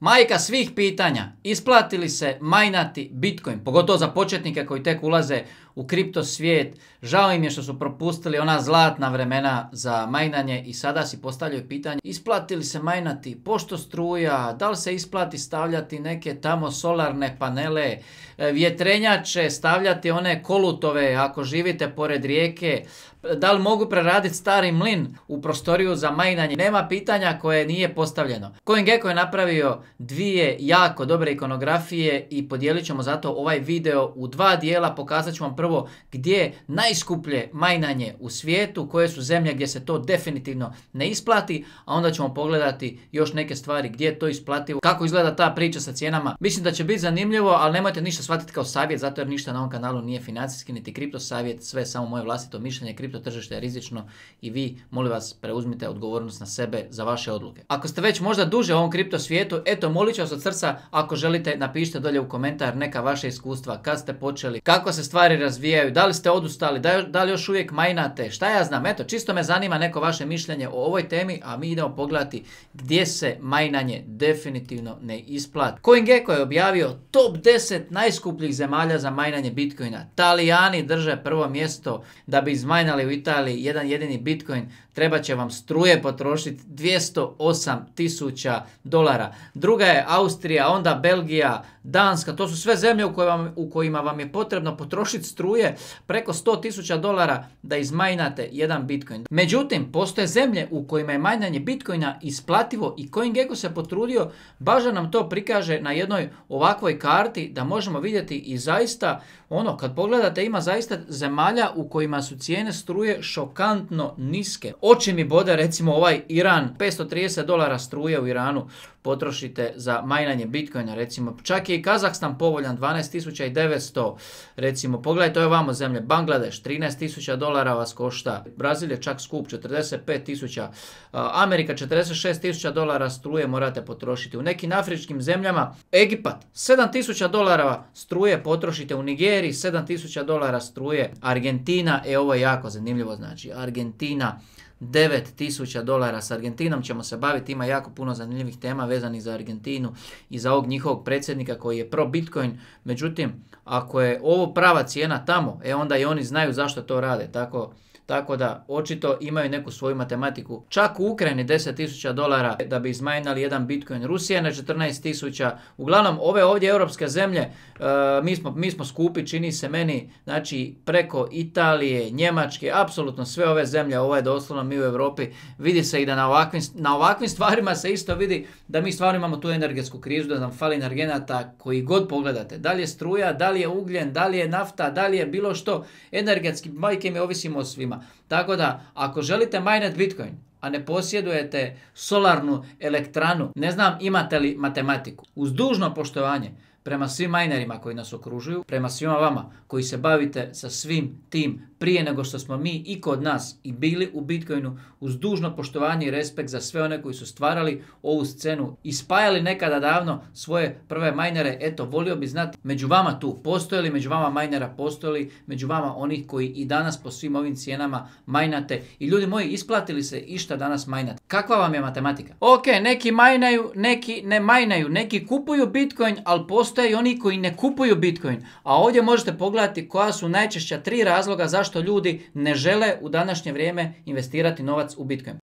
Majka svih pitanja, isplati li se majnati Bitcoin, pogotovo za početnike koji tek ulaze u kripto svijet. Žao im je što su propustili ona zlatna vremena za majnanje i sada si postavljaju pitanje isplati li se majnati pošto struja, da li se isplati stavljati neke tamo solarne panele, e, vjetrenjače, stavljati one kolutove ako živite pored rijeke, da li mogu preraditi stari mlin u prostoriju za majnanje? Nema pitanja koje nije postavljeno. CoinGecko je napravio dvije jako dobre ikonografije i podijelit ćemo zato ovaj video u dva dijela. Pokazat ću vam prvo gdje je najskuplje majnanje u svijetu, koje su zemlje gdje se to definitivno ne isplati, a onda ćemo pogledati još neke stvari gdje je to isplativo, kako izgleda ta priča sa cijenama. Mislim da će biti zanimljivo, ali nemojte ništa shvatiti kao savjet, zato jer ništa na ovom kanalu nije financijski niti kripto savjet, sve samo moje vlastito mišljenje, kripto tržište je rizično i vi, molim vas, preuzmite odgovornost na sebe za vaše odluke. Ako ste već možda duže u ovom kripto svijetu, eto, molit ću vas od srca, ako želite, napišite dolje u komentar neka vaše iskustva, kad ste počeli, kako se stvari razvijaju, da li ste odustali, da li još uvijek majnate, šta ja znam, eto, čisto me zanima neko vaše mišljenje o ovoj temi, a mi idemo pogledati gdje se majnanje definitivno ne isplati. CoinGecko je objavio top 10 najskupljih zemalja za majnanje Bitcoina. Talijani drže prvo mjesto da bi izmajnali u Italiji jedan jedini Bitcoin treba će vam struje potrošiti 208 tisuća dolara. Druga je Austrija, onda Belgija, Danska, to su sve zemlje u kojima, u kojima vam je potrebno potrošiti struje preko 100 tisuća dolara da izmajnate jedan Bitcoin. Međutim, postoje zemlje u kojima je majnanje Bitcoina isplativo i CoinGecko se potrudio baš da nam to prikaže na jednoj ovakvoj karti da možemo vidjeti i zaista ono, kad pogledate ima zaista zemalja u kojima su cijene struje šokantno niske. Oči mi bode recimo ovaj Iran, 530 dolara struje u Iranu potrošite za majnanje Bitcoina, recimo čak je i Kazahstan povoljan 12.900, recimo pogledajte ove vamo zemlje, Bangladeš 13.000 dolara vas košta, Brazil je čak skup 45.000, Amerika 46.000 dolara struje morate potrošiti, u nekim afričkim zemljama, Egipat 7.000 dolara struje potrošite, u Nigeriji 7.000 dolara struje, Argentina, e ovo je jako zanimljivo znači, Argentina 9000 dolara. S Argentinom ćemo se baviti, ima jako puno zanimljivih tema vezanih za Argentinu i za ovog njihovog predsjednika koji je pro Bitcoin, međutim ako je ovo prava cijena tamo, e onda i oni znaju zašto to rade, tako tako da očito imaju neku svoju matematiku. Čak u Ukrajini 10.000 dolara da bi izmajnali jedan Bitcoin. Rusija na 14.000. Uglavnom ove ovdje europske zemlje e, mi, smo, mi smo skupi, čini se meni, znači preko Italije, Njemačke, apsolutno sve ove zemlje, ovo je doslovno mi u Europi, vidi se i da na ovakvim, na ovakvim stvarima se isto vidi da mi stvarno imamo tu energetsku krizu, da nam fali energenata koji god pogledate. Da li je struja, da li je ugljen, da li je nafta, da li je bilo što energetski, majke mi ovisimo o svima. Tako da, ako želite majnet Bitcoin, a ne posjedujete solarnu elektranu, ne znam imate li matematiku. Uz dužno poštovanje, prema svim minerima koji nas okružuju, prema svima vama koji se bavite sa svim tim prije nego što smo mi i kod nas i bili u Bitcoinu uz dužno poštovanje i respekt za sve one koji su stvarali ovu scenu i spajali nekada davno svoje prve majnere. Eto, volio bi znati među vama tu, postoje li među vama majnera, postoje li među vama onih koji i danas po svim ovim cijenama majnate i ljudi moji isplatili se išta danas majnate. Kakva vam je matematika? Ok, neki majnaju, neki ne majnaju, neki kupuju Bitcoin, ali postoje i oni koji ne kupuju Bitcoin. A ovdje možete pogledati koja su najčešća tri razloga zašto ljudi ne žele u današnje vrijeme investirati novac u Bitcoin.